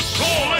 Stop